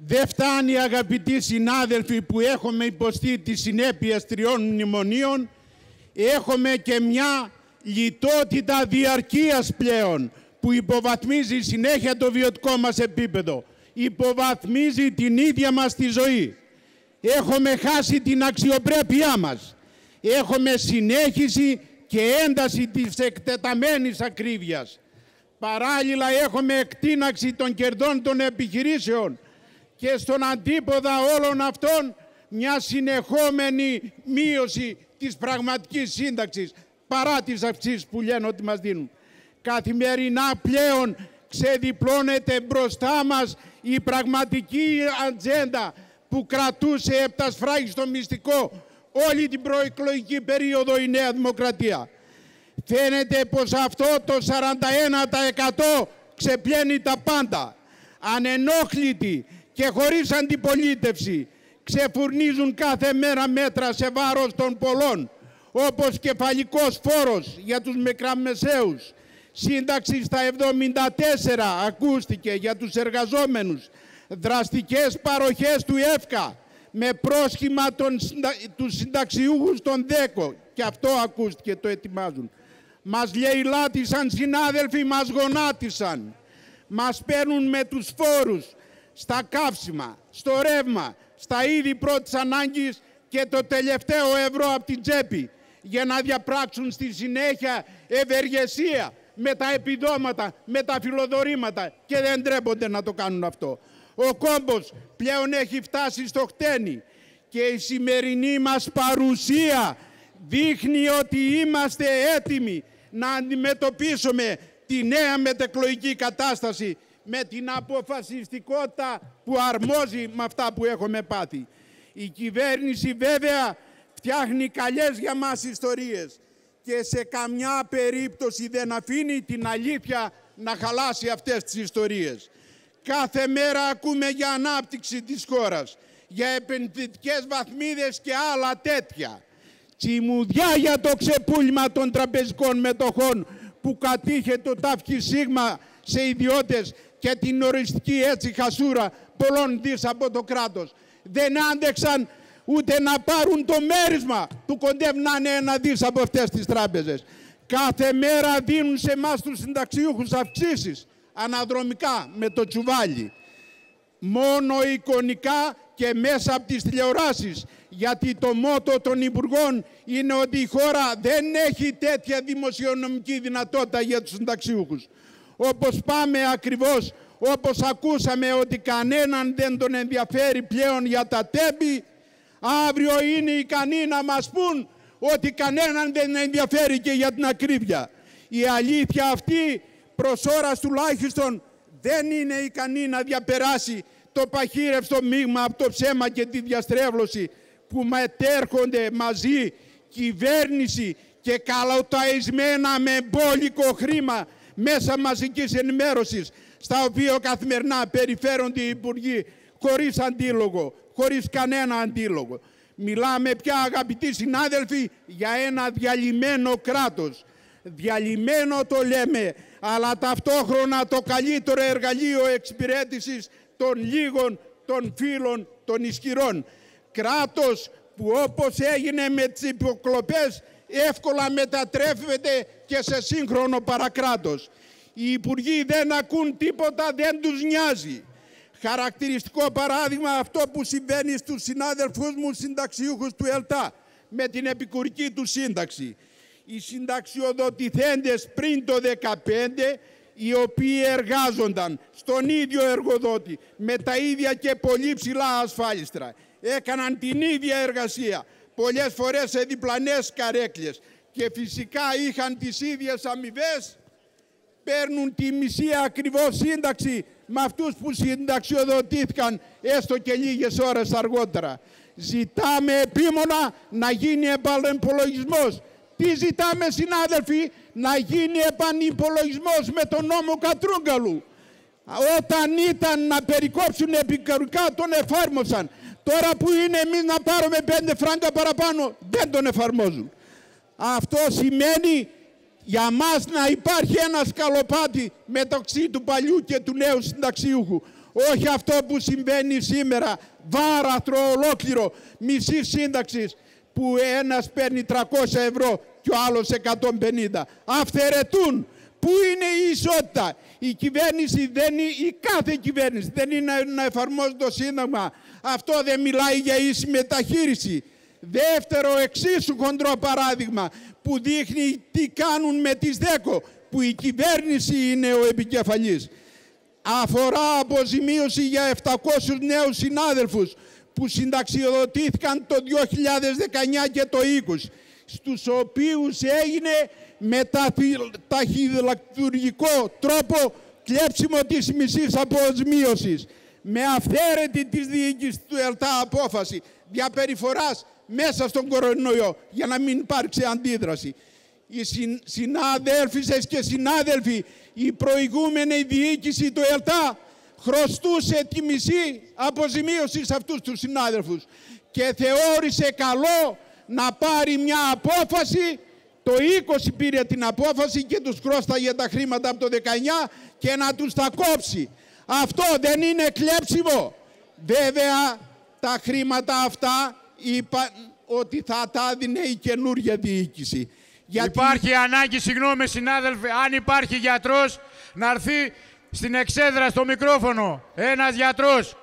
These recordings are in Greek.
Δεν φτάνει αγαπητοί συνάδελφοι που έχουμε υποστεί τις συνέπειες τριών μνημονίων. Έχουμε και μια λιτότητα διαρκείας πλέον που υποβαθμίζει συνέχεια το βιωτικό μας επίπεδο. Υποβαθμίζει την ίδια μας τη ζωή. Έχουμε χάσει την αξιοπρέπειά μας. Έχουμε συνέχιση και ένταση της εκτεταμένης ακρίβειας. Παράλληλα έχουμε εκτείναξη των κερδών των επιχειρήσεων και στον αντίποδα όλων αυτών μια συνεχόμενη μείωση της πραγματικής σύνταξης παρά τις αυξήσεις που λένε ότι μας δίνουν. Καθημερινά πλέον ξεδιπλώνεται μπροστά μας η πραγματική ατζέντα που κρατούσε επτασφράγιστο μυστικό όλη την προεκλογική περίοδο η Νέα Δημοκρατία. Φαίνεται πως αυτό το 41% ξεπλένει τα πάντα. Ανενόχλητη και χωρίς αντιπολίτευση ξεφουρνίζουν κάθε μέρα μέτρα σε βάρος των πολλών όπως κεφαλικός φόρος για τους μικραμεσαίους, σύνταξη στα 74 ακούστηκε για τους εργαζόμενους, δραστικές παροχές του ΕΦΚΑ με πρόσχημα των, τους συνταξιούχους των ΔΕΚΟ και αυτό ακούστηκε, το ετοιμάζουν. Μας λαιλάτισαν συνάδελφοι, μας γονάτισαν. Μας παίρνουν με τους φόρους στα καύσιμα, στο ρεύμα, στα είδη πρώτης ανάγκης και το τελευταίο ευρώ από την τσέπη για να διαπράξουν στη συνέχεια ευεργεσία με τα επιδόματα, με τα φιλοδορήματα και δεν τρέπονται να το κάνουν αυτό. Ο κόμπος πλέον έχει φτάσει στο χτένι και η σημερινή μας παρουσία δείχνει ότι είμαστε έτοιμοι να αντιμετωπίσουμε τη νέα μετεκλογική κατάσταση με την αποφασιστικότητα που αρμόζει με αυτά που έχουμε πάθει. Η κυβέρνηση βέβαια φτιάχνει καλές για μας ιστορίες και σε καμιά περίπτωση δεν αφήνει την αλήθεια να χαλάσει αυτές τις ιστορίες. Κάθε μέρα ακούμε για ανάπτυξη της χώρας, για επενδυτικές βαθμίδες και άλλα τέτοια. Τσιμουδιά για το ξεπούλημα των τραπεζικών μετοχών που κατήχε το ταύχη σίγμα σε ιδιώτες και την οριστική έτσι χασούρα πολλών δις από το κράτος. Δεν άντεξαν ούτε να πάρουν το μέρισμα που κοντεύουν να είναι ένα δις από αυτές τις τράπεζες. Κάθε μέρα δίνουν σε εμάς τους συνταξιούχους αυξήσεις αναδρομικά με το τσουβάλι. Μόνο εικονικά και μέσα από τις τηλεοράσεις. Γιατί το μότο των Υπουργών είναι ότι η χώρα δεν έχει τέτοια δημοσιονομική δυνατότητα για τους συνταξιούχους. Όπως πάμε ακριβώς, όπως ακούσαμε ότι κανέναν δεν τον ενδιαφέρει πλέον για τα τέμπη, αύριο είναι ικανοί να μας πούν ότι κανέναν δεν ενδιαφέρει και για την ακρίβεια. Η αλήθεια αυτή προς ώρας τουλάχιστον δεν είναι ικανή να διαπεράσει το παχύρευστο μείγμα από το ψέμα και τη διαστρέβλωση που μετέρχονται μαζί κυβέρνηση και καλοταϊσμένα με μπόλικο χρήμα μέσα μαζικής ενημέρωσης στα οποία καθημερινά περιφέρονται οι υπουργοί χωρίς αντίλογο, χωρίς κανένα αντίλογο. Μιλάμε πια αγαπητοί συνάδελφοι για ένα διαλυμένο κράτος. Διαλυμένο το λέμε, αλλά ταυτόχρονα το καλύτερο εργαλείο εξυπηρέτησης των λίγων των φίλων των ισχυρών. Κράτος που όπως έγινε με τις υποκλοπές εύκολα μετατρέφεται και σε σύγχρονο παρακράτος. Οι υπουργοί δεν ακούν τίποτα, δεν τους νοιάζει. Χαρακτηριστικό παράδειγμα αυτό που συμβαίνει στους συνάδελφούς μου συνταξιούχους του ΕΛΤΑ με την επικουρική του σύνταξη. Οι συνταξιοδοτηθέντες πριν το 2015 οι οποίοι εργάζονταν στον ίδιο εργοδότη με τα ίδια και πολύ ψηλά ασφάλιστρα. Έκαναν την ίδια εργασία, πολλές φορές σε διπλανές καρέκλες και φυσικά είχαν τις ίδιες αμοιβές, παίρνουν τη μισή ακριβώς σύνταξη με αυτούς που συνταξιοδοτήθηκαν έστω και λίγες ώρες αργότερα. Ζητάμε επίμονα να γίνει επαλempολογισμός. Τι ζητάμε συνάδελφοι, να γίνει επανυπολογισμός με τον νόμο Κατρούγκαλου. Όταν ήταν να περικόψουν επικαιρικά τον εφάρμοσαν. Τώρα που είναι εμείς να πάρουμε πέντε φράγκα παραπάνω δεν τον εφαρμόζουν. Αυτό σημαίνει για μας να υπάρχει ένα σκαλοπάτι μεταξύ του παλιού και του νέου συνταξιούχου. Όχι αυτό που συμβαίνει σήμερα, βάραθρο ολόκληρο, μισή σύνταξης που ένας παίρνει 300 ευρώ και ο άλλος 150. Αυθαιρετούν. Πού είναι η ισότητα; Η κυβέρνηση δεν είναι, η κάθε κυβέρνηση δεν είναι να εφαρμόζει το Σύνταγμα. Αυτό δεν μιλάει για ίση μεταχείριση. Δεύτερο εξίσου χοντρό παράδειγμα που δείχνει τι κάνουν με τις ΔΕΚΟ που η κυβέρνηση είναι ο επικεφαλής. Αφορά αποζημίωση για 700 νέους συνάδελφους που συνταξιοδοτήθηκαν το 2019 και το 20 στους οποίους έγινε με ταχυδελακτουργικό τρόπο κλέψιμο της μισής αποζημίωσης με αυθαίρετη της διοίκησης του ΕΛΤΑ απόφαση διαπεριφοράς μέσα στον κορονοϊό για να μην υπάρξει αντίδραση. Οι συνάδελφοι και συνάδελφοι, η προηγούμενη διοίκηση του ΕΛΤΑ χρωστούσε τη μισή αποζημίωση σε αυτούς τους συνάδελφους και θεώρησε καλό να πάρει μια απόφαση το 20 πήρε την απόφαση και τους χρώσταγε τα χρήματα από το 19 και να τους τα κόψει. Αυτό δεν είναι κλέψιμο. Βέβαια τα χρήματα αυτά είπα ότι θα τα έδινε η καινούργια διοίκηση. Γιατί... Υπάρχει ανάγκη, συγγνώμη συνάδελφοι, αν υπάρχει γιατρός να έρθει στην εξέδρα στο μικρόφωνο. Ένας γιατρός.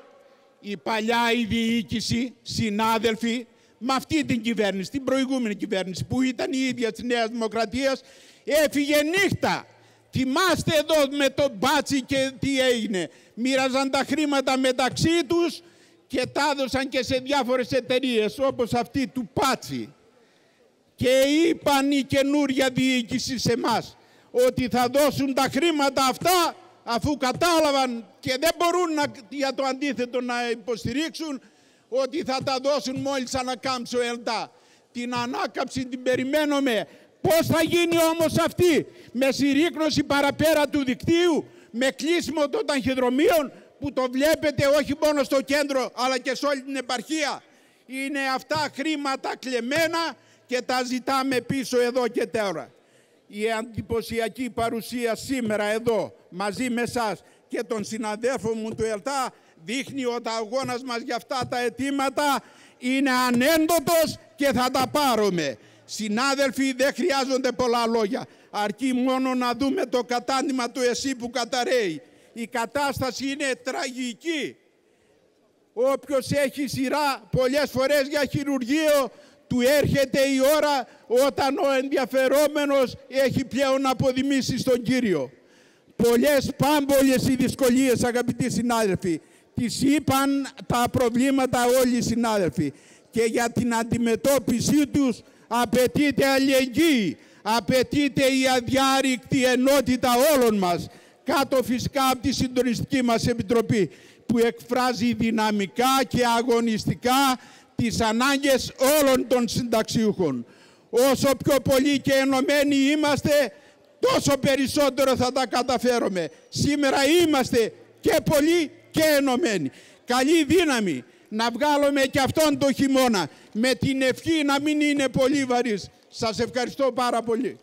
Η παλιά η διοίκηση, συνάδελφοι, με αυτή την κυβέρνηση, την προηγούμενη κυβέρνηση που ήταν η ίδια της Νέας Δημοκρατίας, έφυγε νύχτα. Θυμάστε εδώ με τον Μπάτσι και τι έγινε. Μοίραζαν τα χρήματα μεταξύ τους και τα έδωσαν και σε διάφορες εταιρείες όπως αυτή του Πάτσι. Και είπαν η καινούρια διοίκηση σε εμάς ότι θα δώσουν τα χρήματα αυτά αφού κατάλαβαν και δεν μπορούν να, για το αντίθετο να υποστηρίξουν ότι θα τα δώσουν μόλις ανακάμψει ο ΕΛΤΑ. Την ανάκαψη την περιμένουμε. Πώς θα γίνει όμως αυτή; Με συρρήκνωση παραπέρα του δικτύου, με κλείσιμο των ταχυδρομείων που το βλέπετε όχι μόνο στο κέντρο αλλά και σε όλη την επαρχία. Είναι αυτά χρήματα κλεμμένα και τα ζητάμε πίσω εδώ και τώρα. Η εντυπωσιακή παρουσία σήμερα εδώ μαζί με εσάς και τον συναδέλφο μου του ΕΛΤΑ δείχνει ότι ο αγώνας μας για αυτά τα αιτήματα είναι ανέντοτος και θα τα πάρουμε. Συνάδελφοι δεν χρειάζονται πολλά λόγια. Αρκεί μόνο να δούμε το κατάντημα του ΕΣΥ που καταραίει. Η κατάσταση είναι τραγική. Όποιος έχει σειρά πολλές φορές για χειρουργείο του έρχεται η ώρα όταν ο ενδιαφερόμενος έχει πλέον αποδημήσει στον Κύριο. Πολλές πάμπολες οι δυσκολίες αγαπητοί συνάδελφοι. Τις είπαν τα προβλήματα όλοι οι συνάδελφοι και για την αντιμετώπιση τους απαιτείται αλληλεγγύη, απαιτείται η αδιάρρηκτη ενότητα όλων μας, κάτω φυσικά από τη συντονιστική μας Επιτροπή που εκφράζει δυναμικά και αγωνιστικά τις ανάγκες όλων των συνταξιούχων. Όσο πιο πολλοί και ενωμένοι είμαστε, τόσο περισσότερο θα τα καταφέρουμε. Σήμερα είμαστε και πολλοί και ενωμένοι. Καλή δύναμη να βγάλουμε και αυτόν το χειμώνα με την ευχή να μην είναι πολύ βαρύς. Σας ευχαριστώ πάρα πολύ.